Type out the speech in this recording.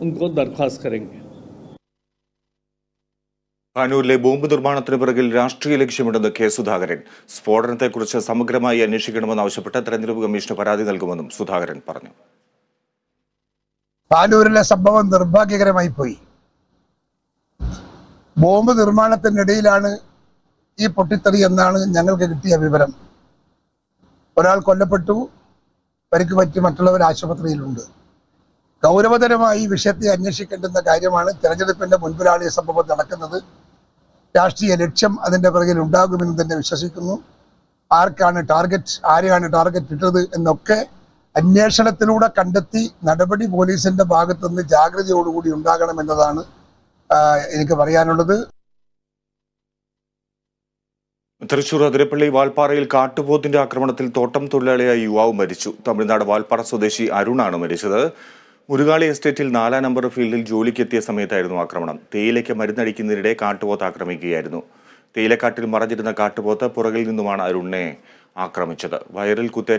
उनको दरख्वास्त करेंगे പാനൂരിലെ ബോംബ് നിർമ്മാണത്തിന് പിറകിൽ രാഷ്ട്രീയ ലക്ഷ്യമുണ്ടെന്ന് കെ സുധാകരൻ സ്ഫോടനത്തെക്കുറിച്ച് സമഗ്രമായി അന്വേഷിക്കണമെന്നാവശ്യപ്പെട്ട് തെരഞ്ഞെടുപ്പ് കമ്മീഷന് പരാതി നൽകുമെന്നും സുധാകരൻ പറഞ്ഞു പാനൂരിലെ സംഭവം നിർഭാഗ്യകരമായി പോയി ബോംബ് നിർമ്മാണത്തിനിടയിലാണ് ഈ പൊട്ടിത്തെറി എന്നാണ് ഞങ്ങൾക്ക് കിട്ടിയ വിവരം ഒരാൾ കൊല്ലപ്പെട്ടു പരിക്ക് പറ്റി മറ്റുള്ളവർ ആശുപത്രിയിലുണ്ട് ഗൗരവതരമായി ഈ വിഷയത്തെ അന്വേഷിക്കേണ്ടുന്ന കാര്യമാണ് തെരഞ്ഞെടുപ്പിന്റെ മുൻപിലാണ് ഈ സംഭവം നടക്കുന്നത്. രാഷ്ട്രീയ ലക്ഷ്യം അതിന്റെ പിറകിൽ ഉണ്ടാകുമെന്ന് തന്നെ വിശ്വസിക്കുന്നു. ആർക്കാണ് ടാർഗറ്റ് ആരെയാണ് ടാർഗറ്റ് ഇട്ടത് എന്നൊക്കെ അന്വേഷണത്തിലൂടെ കണ്ടെത്തി നടപടി പോലീസിന്റെ ഭാഗത്തുനിന്ന് ജാഗ്രതയോടുകൂടി ഉണ്ടാകണമെന്നതാണ് എനിക്ക് പറയാനുള്ളത്. തൃശൂർ അതിരപ്പള്ളി വാൽപ്പാറയിൽ കാട്ടുപോത്തിന്റെ ആക്രമണത്തിൽ തോട്ടം തൊഴിലാളിയായ യുവാവ് മരിച്ചു. തമിഴ്നാട് വാൽപ്പാറ സ്വദേശി അരുണാണ് മരിച്ചത്. മുരുകാളി എസ്റ്റേറ്റിൽ നാലാം നമ്പർ ഫീൽഡിൽ ജോലിക്കെത്തിയ സമയത്തായിരുന്നു ആക്രമണം. തേയിലയ്ക്ക് മരുന്നടിക്കുന്നതിനിടെ കാട്ടുപോത്ത് ആക്രമിക്കുകയായിരുന്നു. തേയിലക്കാട്ടിൽ മറഞ്ഞിരുന്ന കാട്ടുപോത്ത് പുറകിൽ നിന്നുമാണ് അരുണിനെ ആക്രമിച്ചത്. വയറിൽ കുത്തേ